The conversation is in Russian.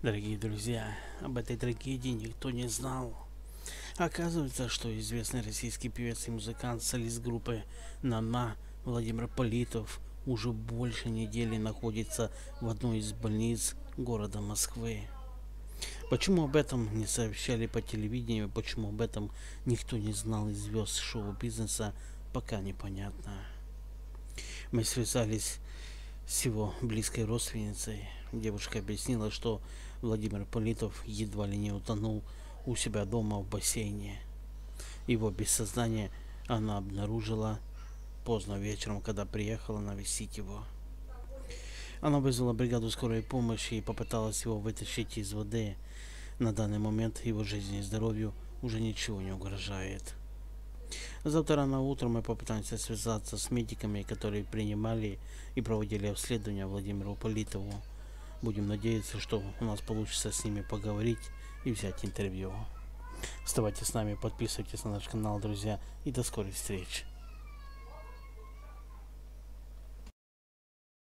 Дорогие друзья, об этой трагедии никто не знал. Оказывается, что известный российский певец и музыкант, солист группы «Нана» Владимир Политов уже больше недели находится в одной из больниц города Москвы. Почему об этом не сообщали по телевидению, почему об этом никто не знал из звезд шоу-бизнеса, пока непонятно. Мы связались с его близкой родственницей. Девушка объяснила, что Владимир Политов едва ли не утонул у себя дома в бассейне. Его без сознания она обнаружила поздно вечером, когда приехала навестить его. Она вызвала бригаду скорой помощи и попыталась его вытащить из воды. На данный момент его жизни и здоровью уже ничего не угрожает. Завтра рано утром мы попытаемся связаться с медиками, которые принимали и проводили обследование Владимиру Политову. Будем надеяться, что у нас получится с ними поговорить и взять интервью. Оставайтесь с нами, подписывайтесь на наш канал, друзья, и до скорых встреч.